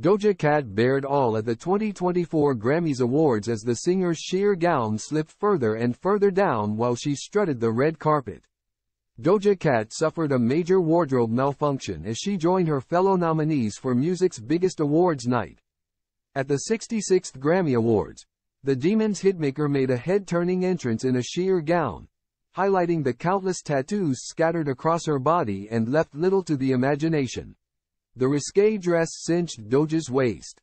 Doja Cat bared all at the 2024 Grammys Awards as the singer's sheer gown slipped further and further down while she strutted the red carpet. Doja Cat suffered a major wardrobe malfunction as she joined her fellow nominees for music's biggest awards night. At the 66th Grammy Awards, the Demon's hitmaker made a head-turning entrance in a sheer gown, highlighting the countless tattoos scattered across her body and left little to the imagination. The risque dress cinched Doja's waist,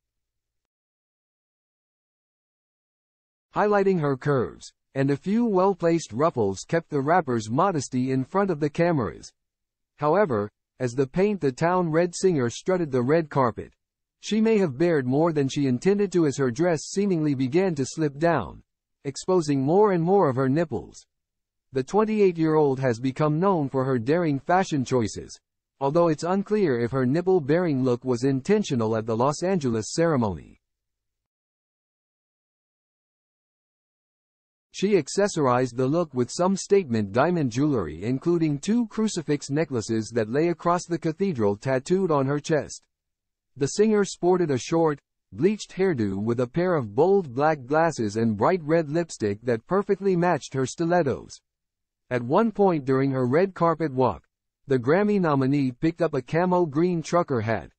highlighting her curves, and a few well-placed ruffles kept the rapper's modesty in front of the cameras. However, as the Paint the Town Red singer strutted the red carpet, she may have bared more than she intended to as her dress seemingly began to slip down, exposing more and more of her nipples. The 28-year-old has become known for her daring fashion choices, although it's unclear if her nipple-bearing look was intentional at the Los Angeles ceremony. She accessorized the look with some statement diamond jewelry including two crucifix necklaces that lay across the cathedral tattooed on her chest. The singer sported a short, bleached hairdo with a pair of bold black glasses and bright red lipstick that perfectly matched her stilettos. At one point during her red carpet walk, the Grammy nominee picked up a camo green trucker hat,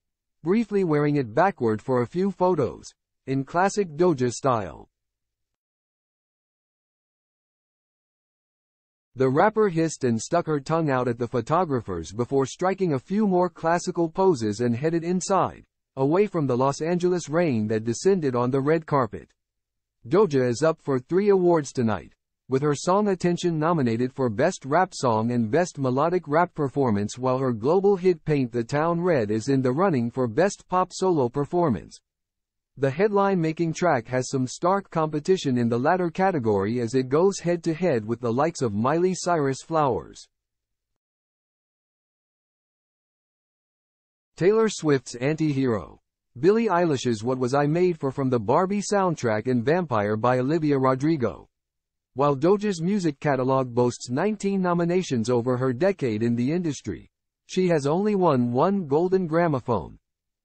briefly wearing it backward for a few photos, in classic Doja style. The rapper hissed and stuck her tongue out at the photographers before striking a few more classical poses and headed inside, away from the Los Angeles rain that descended on the red carpet. Doja is up for three awards tonight, with her song Attention nominated for Best Rap Song and Best Melodic Rap Performance while her global hit Paint the Town Red is in the running for Best Pop Solo Performance. The headline-making track has some stark competition in the latter category as it goes head-to-head with the likes of Miley Cyrus Flowers. Taylor Swift's Anti-Hero. Billie Eilish's What Was I Made For from the Barbie soundtrack and Vampire by Olivia Rodrigo. While Doja's music catalog boasts 19 nominations over her decade in the industry, she has only won one Golden Gramophone.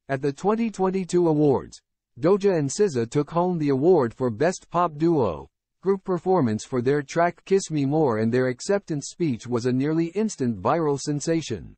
At the 2022 awards, Doja and SZA took home the award for Best Pop Duo group performance for their track Kiss Me More and their acceptance speech was a nearly instant viral sensation.